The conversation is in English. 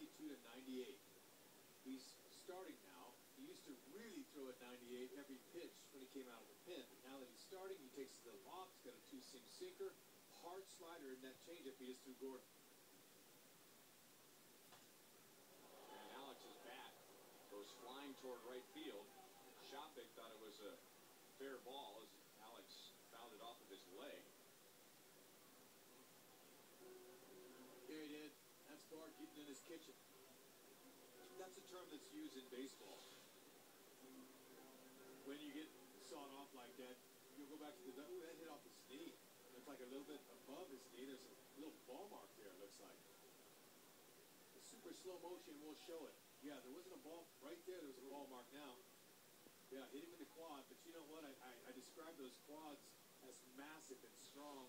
92 to 98. He's starting now. He used to really throw at 98 every pitch when he came out of the pen. But now that he's starting, he takes the lob. He's got a two-seam sinker, hard slider, and that changeup he just threw Gordon. And Alex's bat goes flying toward right field. Shoppach thought it was a fair ball as Alex fouled it off of his leg. There he did. That's Bart getting in his kitchen. That's a term that's used in baseball. When you get sawed off like that, you'll go back to the ooh, that hit off his knee. It's like a little bit above his knee. There's a little ball mark there, looks like. The super slow motion will show it. Yeah, there wasn't a ball right there. There was a ball mark now. Yeah, hit him in the quad, but you know what? I, I, I describe those quads as massive and strong